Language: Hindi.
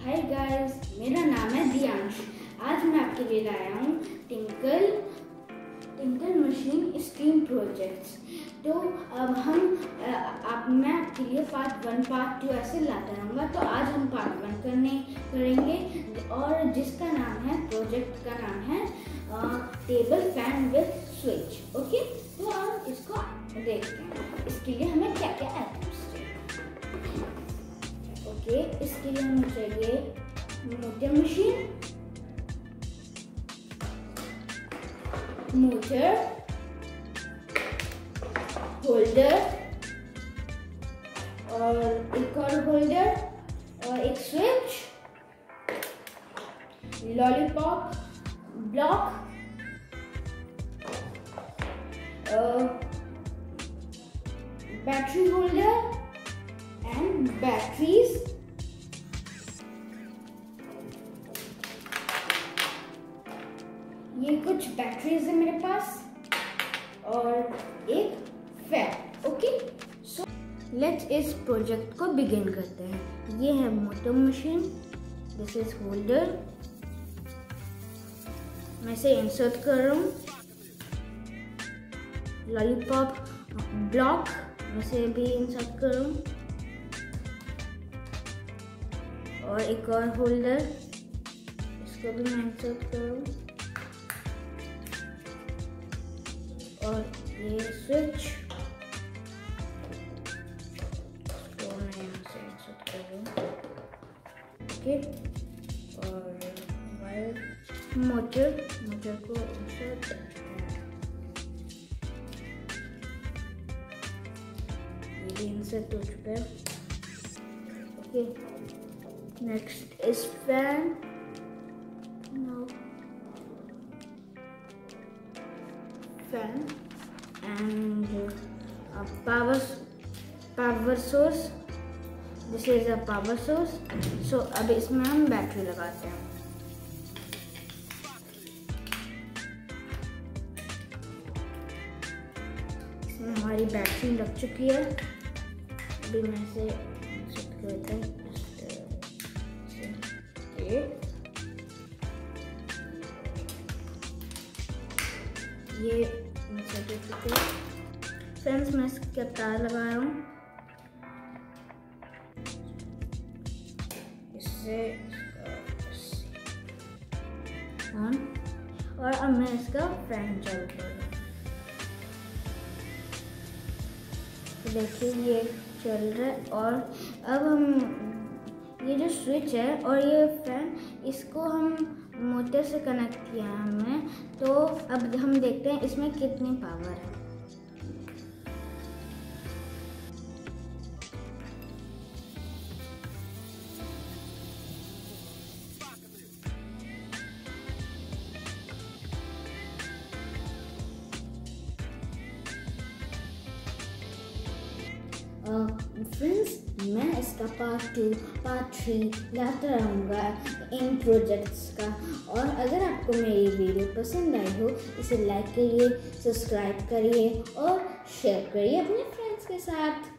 गाइस मेरा नाम है दियांश। आज मैं आपके लिए लाया हूँ tinkle tinkle machine steam projects तो अब हम आप, मैं आपके लिए पार्ट वन पार्ट टू ऐसे लाता रहूँगा। तो आज हम पार्ट वन करने, करेंगे। और जिसका नाम है प्रोजेक्ट का नाम है table fan with switch okay तो अब इसको देखते हैं। इसके लिए हमें क्या क्या ओके इसके लिए हमें चाहिए मोटर मशीन। मोटर, होल्डर, और एक और होल्डर, और एक switch lollipop block battery holder and batteries ये कुछ बैटरीज है मेरे पास और एक फ़ैन ओके सो लेट्स इस प्रोजेक्ट को बिगिन करते हैं। ये है motor machine this is holder मैं इसे इंसर्ट कर रहा हूँ। लॉलीपॉप ब्लॉक मैं इसे भी इंसर्ट कर रहा हूँ। और एक और होल्डर इसको भी मैं इंसर्ट कर रहा हूँ। और ये स्विच तो मैं यहाँ से इंसर्ट कर हूँ ओके और वायर मोटर मोटर को इंसर्ट ये इंसर्ट हो चुका है. Okay next is fan now and a power power source this is a power source so अब इसमें हम बैटरी लगाते हैं हमारी बैटरी लग चुकी है अभी मैं इसे हूँ ये सर्टिफिकेट फ्रेंड्स मैं इसका तार लगाया हूँ। इससे ऑन और अब मैं इसका फ़ैन चालू देखिए ये चल रहा है और अब हम, ये जो स्विच है और ये फ़ैन इसको हम मोटर से कनेक्ट किया है हमने तो अब हम देखते हैं इसमें कितनी पावर है। फ्रेंड्स मैं इसका पार्ट टू पार्ट थ्री लाता रहूँगा इन प्रोजेक्ट्स का, और अगर आपको मेरी वीडियो पसंद आई हो, इसे लाइक करिए सब्सक्राइब करिए और शेयर करिए अपने फ्रेंड्स के साथ।